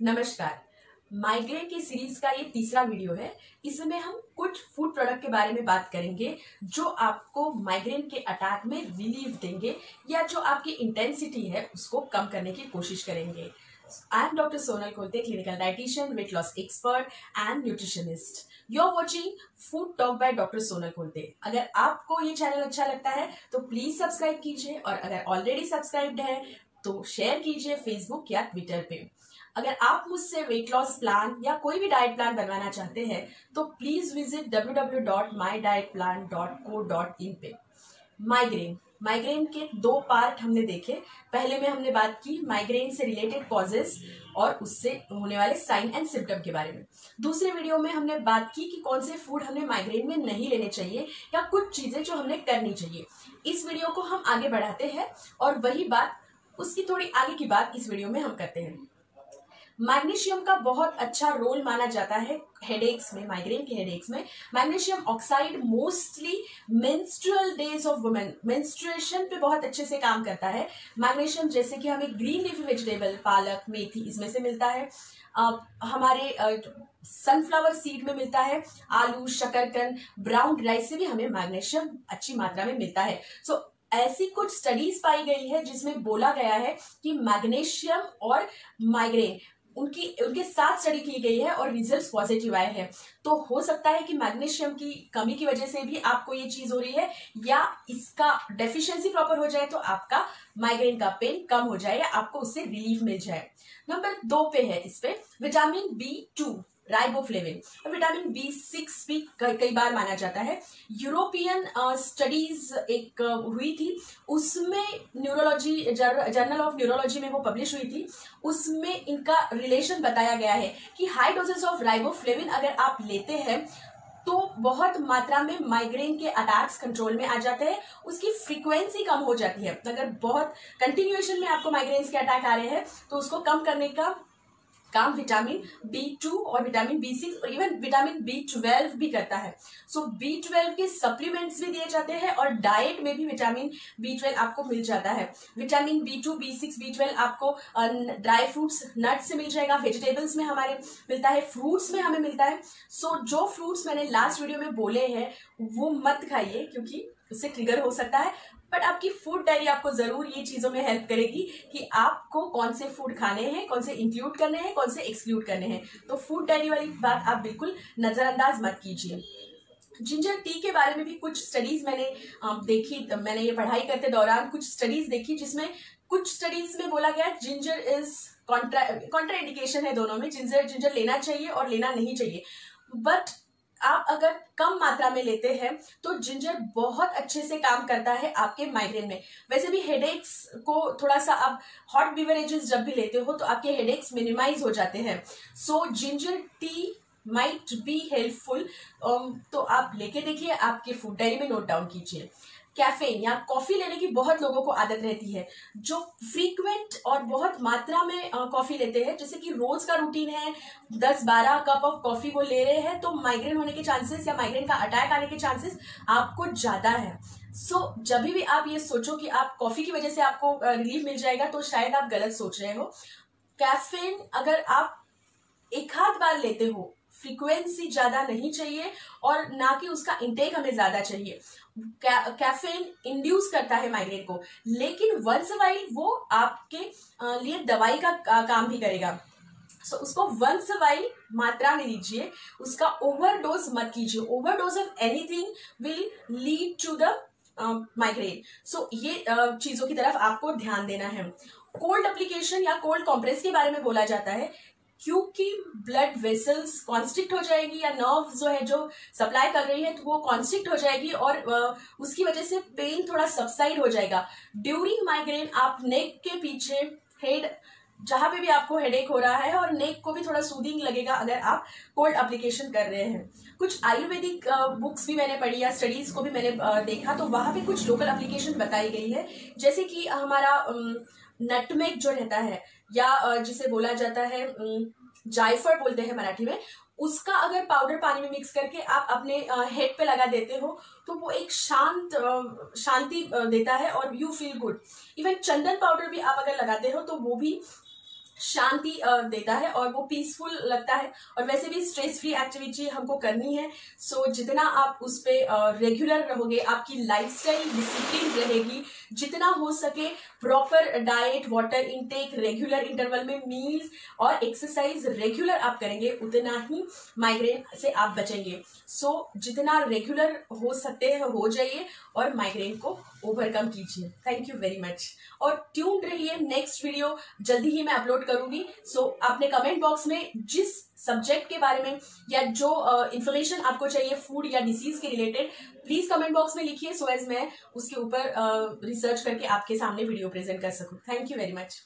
नमस्कार। माइग्रेन की सीरीज़ का ये तीसरा वीडियो है। इसमें हम कुछ फ़ूड प्रोडक्ट के बारे में बात करेंगे, जो आपको माइग्रेन के अटैक में रिलीफ देंगे या जो आपकी इंटेंसिटी है उसको कम करने की कोशिश करेंगे। I am doctor Sonal Kolte clinical dietitian weight loss expert and nutritionist you are watching food talk by doctor Sonal Kolte अगर आपको ये चैनल अच्छा लगता है तो प्लीज़ सब्सक्राइब कीजिए और अगर ऑलरेडी सब्सक्राइब्ड है तो शेयर कीजिए फेसबुक या ट्विटर पे। अगर आप मुझसे वेट लॉस प्लान या कोई भी डाइट प्लान बनवाना चाहते हैं तो प्लीज़ विज़िट www.mydietplan.co.in पे। माइग्रेन माइग्रेन के दो पार्ट हमने देखे। पहले में हमने बात की माइग्रेन से रिलेटेड कॉजेस और उससे होने वाले साइन एंड सिम्टम के बारे में। दूसरे वीडियो में हमने बात की कि कौन से फ़ूड हमें माइग्रेन में नहीं लेने चाहिए या कुछ चीज़ें जो हमने करनी चाहिए। इस वीडियो को हम आगे बढ़ाते हैं और वही बात, उसकी थोड़ी आगे की बात इस वीडियो में हम करते हैं। मैग्नीशियम का बहुत अच्छा रोल माना जाता है हेडेक्स में माइग्रेन के हेडेक्स में। Magnesium oxide mostly menstrual days of women menstruation पे बहुत अच्छे से काम करता है। मैग्नीशियम जैसे कि हमें ग्रीन लीफी वेजिटेबल पालक मेथी इसमें से मिलता है। आ, हमारे सनफ्लावर सीड में मिलता है। आलू शकरकंद ब्राउन राइस से भी हमें मैग्नीशियम अच्छी मात्रा में मिलता है। सो so, ऐसी कुछ स्टडीज़ पाई गई है जिसमें बोला गया है कि मैग्नीशियम और माइग्रेन उनकी, उनके साथ स्टडी की गई है और रिजल्ट्स पॉजिटिव आए हैं। तो हो सकता है कि मैग्नीशियम की कमी की वजह से भी आपको ये चीज़ हो रही है, या इसका डेफिशिएंसी प्रॉपर हो जाए तो आपका माइग्रेन का पेन कम हो जाए या आपको उससे रिलीफ मिल जाए। नंबर दो पे है इस पे विटामिन बी टू राइबोफ्लेविन और विटामिन बी सिक्स भी कई बार माना जाता है। यूरोपियन स्टडीज़ एक हुई थी। उसमें न्यूरोलॉजी जर्नल ऑफ़ न्यूरोलॉजी में वो पब्लिश हुई थी। उसमें इनका रिलेशन बताया गया है कि हाई डोजेस ऑफ़ राइबोफ्लेविन अगर आप लेते हैं तो बहुत मात्रा में माइग्रेन के अटैक्स कंट्रोल में आ जाते हैं। उसकी फ्रीक्वेंसी कम हो जाती है। अगर बहुत कंटिन्यूएशन में आपको माइग्रेन्स के अटैक आ रहे हैं तो उसको कम करने का काम विटामिन बी टू और विटामिन बी सिक्स और इवन विटामिन बी ट्वेल्व भी करता है। सो बी ट्वेल्व के सप्लीमेंट्स भी दिए जाते हैं और डाइट में भी विटामिन बी ट्वेल्व आपको मिल जाता है। Vitamin B two B six B twelve आपको ड्राई फ्रूट्स नट से मिल जाएगा। वेजिटेबल्स में हमारे मिलता है फ्रूट्स में हमें मिलता है। सो so, जो फ्रूट्स मैंने लास्ट वीडियो में बोले हैं वो मत खाइए क्योंकि उससे ट्रिगर हो सकता है। बट आपकी फ़ूड डायरी आपको ज़रूर ये चीज़ों में हेल्प करेगी कि आपको कौन से फ़ूड खाने हैं, कौन से इंक्लूड करने हैं, कौन से एक्सक्लूड करने हैं। तो फ़ूड डायरी वाली बात आप बिल्कुल नजरअंदाज मत कीजिए। जिंजर टी के बारे में भी कुछ स्टडीज़ मैंने देखी मैंने ये पढ़ाई करते दौरान कुछ स्टडीज़ देखी जिसमें कुछ स्टडीज़ में बोला गया ginger is contra contraindication है दोनों में। जिंजर जिंजर लेना चाहिए और लेना नहीं चाहिए। बट आप अगर कम मात्रा में लेते हैं तो जिंजर बहुत अच्छे से काम करता है आपके माइग्रेन में। वैसे भी हेडेक्स को थोड़ा सा आप हॉट बिवरेजेस जब भी लेते हो तो आपके हेडेक्स मिनिमाइज हो जाते हैं। So ginger tea might be helpful तो आप लेके देखिए, आपके फ़ूड डायरी में नोट डाउन कीजिए। कैफेन या कॉफ़ी लेने की बहुत लोगों को आदत रहती है जो फ्रीक्वेंट और बहुत मात्रा में कॉफ़ी लेते हैं जैसे कि रोज का रूटीन है दस बारह कप ऑफ़ कॉफ़ी वो ले रहे हैं तो माइग्रेन होने के चांसेस या माइग्रेन का अटैक आने के चांसेस आपको ज़्यादा है। सो so, जब भी आप ये सोचो कि आप कॉफ़ी की वजह से आपको रिलीफ मिल जाएगा तो शायद आप गलत सोच रहे हो। कैफेन अगर आप एक हाथ बार लेते हो फ्रीक्वेंसी ज़्यादा नहीं चाहिए और ना कि उसका इंटेक हमें ज़्यादा चाहिए। कैफेन इंड्यूस करता है माइग्रेन को। लेकिन वंस वाइल वो आपके लिए दवाई का काम भी करेगा। सो so, उसको वंस वाइल मात्रा में लीजिए उसका ओवरडोज मत कीजिए। Overdose of anything will lead to the migraine so ये uh, चीज़ों की तरफ़ आपको ध्यान देना है। कोल्ड एप्लीकेशन या कोल्ड कॉम्प्रेस के बारे में बोला जाता है। क्योंकि ब्लड वेसल्स कॉन्स्ट्रिक्ट हो जाएगी या नर्व जो है जो सप्लाई कर रही है तो वो कॉन्स्ट्रिक्ट हो जाएगी और उसकी वजह से पेन थोड़ा सबसाइड हो जाएगा। ड्यूरिंग माइग्रेन आप नेक के पीछे हेड जहाँ पे भी आपको हेडेक हो रहा है और नेक को भी थोड़ा सूदिंग लगेगा अगर आप कोल्ड अप्लीकेशन कर रहे हैं। कुछ आयुर्वेदिक बुक्स भी मैंने पढ़ी या स्टडीज़ को भी मैंने देखा तो वहाँ पे कुछ लोकल अप्लीकेशन बताई गई है। जैसे कि हमारा नटमेग जो रहता है, या जिसे बोला जाता है जायफर बोलते हैं मराठी में, उसका अगर पाउडर पानी में मिक्स करके आप अपने हेड पे लगा देते हो तो वो एक शांत शांति देता है और यू फील गुड इवन चंदन पाउडर भी आप अगर लगाते हो तो वो भी शांति देता है और वो पीसफुल लगता है। और वैसे भी स्ट्रेस फ्री एक्टिविटी हमको करनी है। सो जितना आप उस पर रेगुलर रहोगे आपकी लाइफस्टाइल डिसिप्लिन रहेगी। जितना हो सके proper diet water intake regular interval में मील्स और एक्सरसाइज रेगुलर आप करेंगे उतना ही माइग्रेन से आप बचेंगे। सो so, जितना रेगुलर हो सकते हैं हो जाइए और माइग्रेन को ओवरकम कीजिए। थैंक यू वेरी मच और ट्यून रहिए नेक्स्ट वीडियो जल्दी ही मैं अपलोड करूँगी। सो so, आपने कमेंट बॉक्स में जिस सब्जेक्ट के बारे में या जो इन्फॉर्मेशन uh, आपको चाहिए फ़ूड या डिसीज के रिलेटेड प्लीज़ कमेंट बॉक्स में लिखिए सो एज मैं उसके ऊपर रिसर्च uh, करके आपके सामने वीडियो प्रेजेंट कर सकूँ। Thank you very much